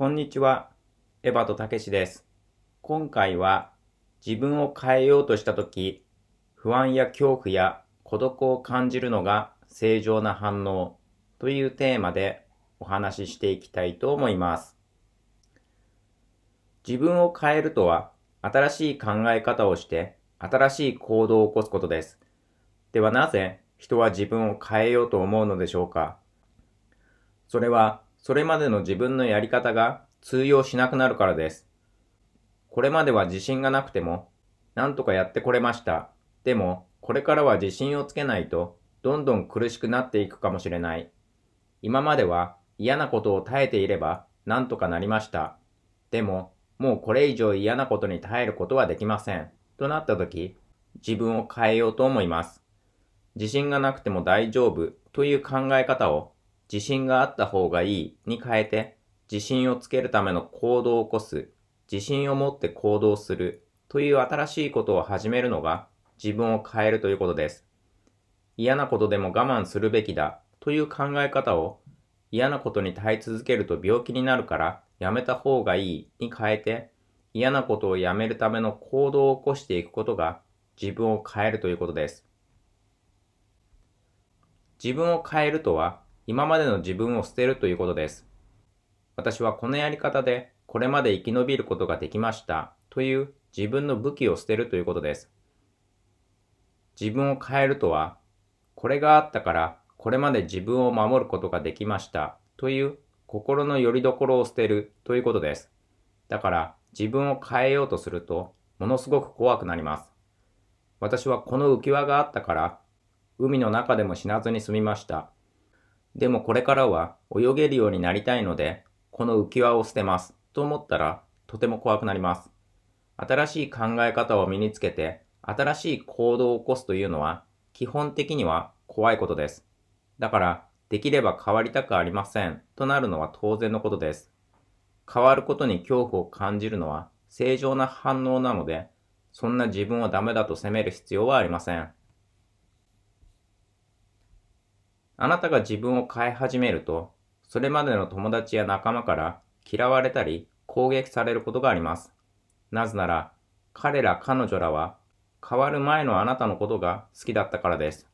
こんにちは、エバトたけしです。今回は自分を変えようとしたとき、不安や恐怖や孤独を感じるのが正常な反応というテーマでお話ししていきたいと思います。自分を変えるとは、新しい考え方をして新しい行動を起こすことです。ではなぜ人は自分を変えようと思うのでしょうか？それはそれまでの自分のやり方が通用しなくなるからです。これまでは自信がなくても、なんとかやってこれました。でも、これからは自信をつけないと、どんどん苦しくなっていくかもしれない。今までは嫌なことを耐えていれば、なんとかなりました。でも、もうこれ以上嫌なことに耐えることはできません。となった時、自分を変えようと思います。自信がなくても大丈夫という考え方を自信があった方がいいに変えて自信をつけるための行動を起こす、自信を持って行動するという新しいことを始めるのが自分を変えるということです。嫌なことでも我慢するべきだという考え方を嫌なことに耐え続けると病気になるからやめた方がいいに変えて嫌なことをやめるための行動を起こしていくことが自分を変えるということです。自分を変えるとは今までの自分を捨てるということです。私はこのやり方でこれまで生き延びることができましたという自分の武器を捨てるということです。自分を変えるとは、これがあったからこれまで自分を守ることができましたという心の拠り所を捨てるということです。だから自分を変えようとするとものすごく怖くなります。私はこの浮き輪があったから海の中でも死なずに済みました。でもこれからは泳げるようになりたいので、この浮き輪を捨てます。と思ったら、とても怖くなります。新しい考え方を身につけて、新しい行動を起こすというのは、基本的には怖いことです。だから、できれば変わりたくありません。となるのは当然のことです。変わることに恐怖を感じるのは正常な反応なので、そんな自分をダメだと責める必要はありません。あなたが自分を変え始めると、それまでの友達や仲間から嫌われたり攻撃されることがあります。なぜなら、彼ら彼女らは変わる前のあなたのことが好きだったからです。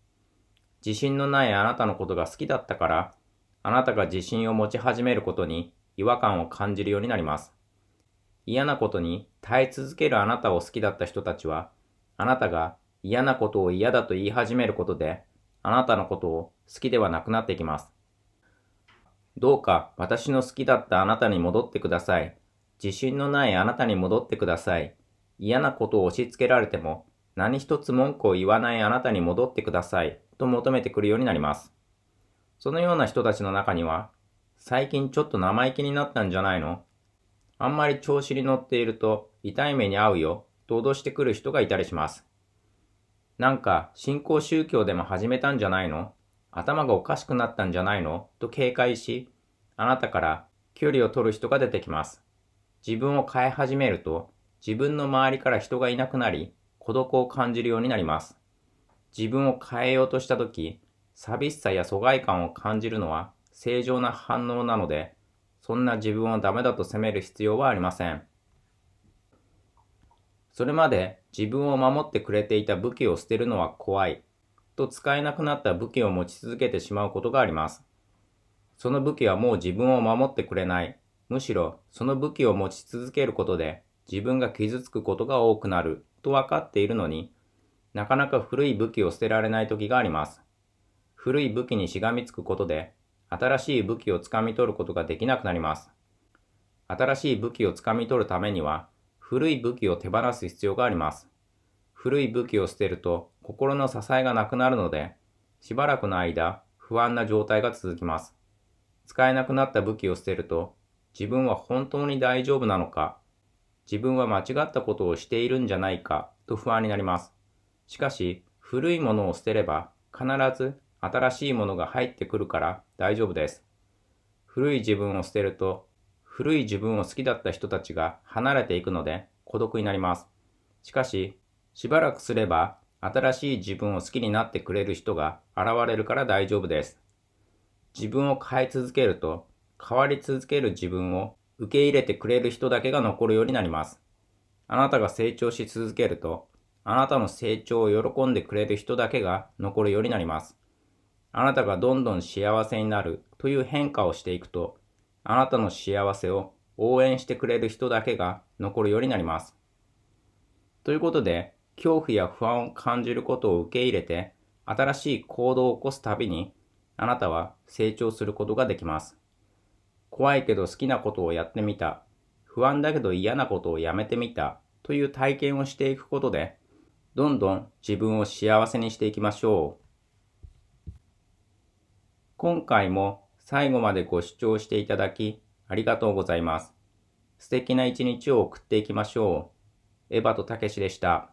自信のないあなたのことが好きだったから、あなたが自信を持ち始めることに違和感を感じるようになります。嫌なことに耐え続けるあなたを好きだった人たちは、あなたが嫌なことを嫌だと言い始めることで、あなたのことを好きではなくなってきます。どうか私の好きだったあなたに戻ってください。自信のないあなたに戻ってください。嫌なことを押し付けられても何一つ文句を言わないあなたに戻ってください。と求めてくるようになります。そのような人たちの中には、最近ちょっと生意気になったんじゃないの？あんまり調子に乗っていると痛い目に遭うよ。と脅してくる人がいたりします。なんか新興宗教でも始めたんじゃないの？頭がおかしくなったんじゃないの？と警戒し、あなたから距離を取る人が出てきます。自分を変え始めると、自分の周りから人がいなくなり、孤独を感じるようになります。自分を変えようとしたとき、寂しさや疎外感を感じるのは正常な反応なので、そんな自分をダメだと責める必要はありません。それまで自分を守ってくれていた武器を捨てるのは怖いと使えなくなった武器を持ち続けてしまうことがあります。その武器はもう自分を守ってくれない。むしろその武器を持ち続けることで自分が傷つくことが多くなると分かっているのになかなか古い武器を捨てられない時があります。古い武器にしがみつくことで新しい武器をつかみ取ることができなくなります。新しい武器をつかみ取るためには古い武器を手放す必要があります。古い武器を捨てると心の支えがなくなるので、しばらくの間不安な状態が続きます。使えなくなった武器を捨てると、自分は本当に大丈夫なのか、自分は間違ったことをしているんじゃないかと不安になります。しかし、古いものを捨てれば必ず新しいものが入ってくるから大丈夫です。古い自分を捨てると、古い自分を好きだった人たちが離れていくので孤独になります。しかし、しばらくすれば新しい自分を好きになってくれる人が現れるから大丈夫です。自分を変え続けると変わり続ける自分を受け入れてくれる人だけが残るようになります。あなたが成長し続けると、あなたの成長を喜んでくれる人だけが残るようになります。あなたがどんどん幸せになるという変化をしていくと、あなたの幸せを応援してくれる人だけが残るようになります。ということで、恐怖や不安を感じることを受け入れて、新しい行動を起こすたびに、あなたは成長することができます。怖いけど好きなことをやってみた。不安だけど嫌なことをやめてみた。という体験をしていくことで、どんどん自分を幸せにしていきましょう。今回も最後までご視聴していただきありがとうございます。素敵な一日を送っていきましょう。エヴァとたけしでした。